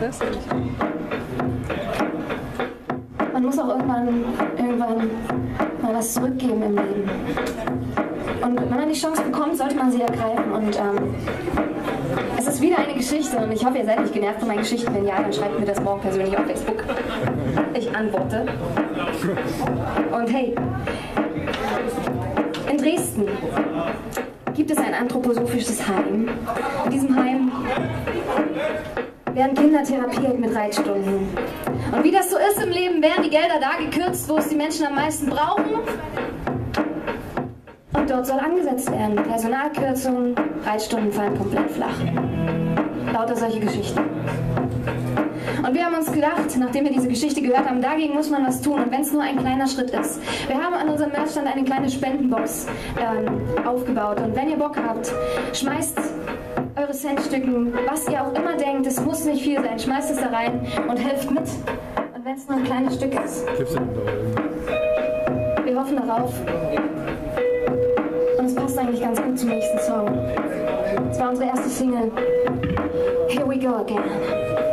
Das ich. Man muss auch irgendwann, irgendwann mal was zurückgeben im Leben. Und wenn man die Chance bekommt, sollte man sie ergreifen. Und ähm, es ist wieder eine Geschichte und ich hoffe, ihr seid nicht genervt von meinen Geschichten. Wenn ja, dann schreibt mir das morgen persönlich auf Facebook. Ich antworte. Und hey, in Dresden gibt es ein anthroposophisches Heim. In diesem Heim werden Kinder therapiert mit Reitstunden. Und wie das so ist im Leben, werden die Gelder da gekürzt, wo es die Menschen am meisten brauchen. Und dort soll angesetzt werden. Personalkürzungen, Reitstunden fallen komplett flach. Lauter solche Geschichten. Und wir haben uns gedacht, nachdem wir diese Geschichte gehört haben, dagegen muss man was tun. Und wenn es nur ein kleiner Schritt ist. Wir haben an unserem Merchstand eine kleine Spendenbox ähm, aufgebaut. Und wenn ihr Bock habt, schmeißt eure Centstücken, was ihr auch immer denkt, es muss nicht viel sein, schmeißt es da rein und helft mit. Und wenn es nur ein kleines Stück ist. Wir hoffen darauf. Und es passt eigentlich ganz gut zum nächsten Song. Es war unsere erste Single. Here we go again.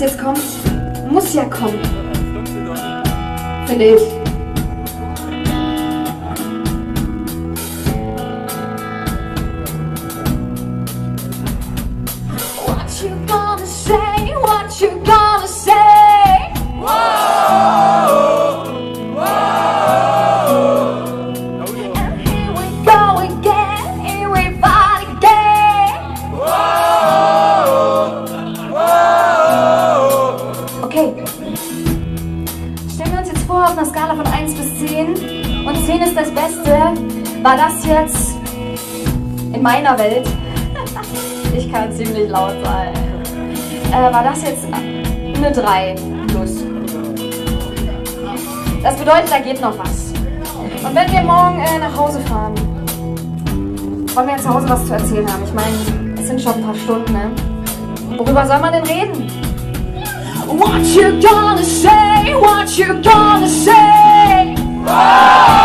Was jetzt kommt, muss ja kommen. Finde ich. 1 bis 10 und 10 ist das Beste, war das jetzt in meiner Welt, ich kann ziemlich laut sein, äh, war das jetzt eine 3 plus. Das bedeutet, da geht noch was. Und wenn wir morgen äh, nach Hause fahren, wollen wir jetzt zu Hause was zu erzählen haben. Ich meine, es sind schon ein paar Stunden, ne? Worüber soll man denn reden? What you gonna say? What you gonna say? Whoa!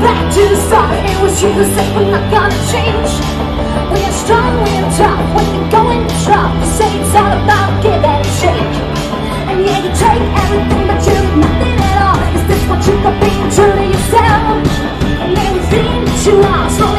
back to the start It was you who said we're not gonna change. We're strong, we're tough, we're going tough You say it's all about give and And yeah, you take everything but you've nothing at all. Is this what you got being true to yourself? And everything that too are slowly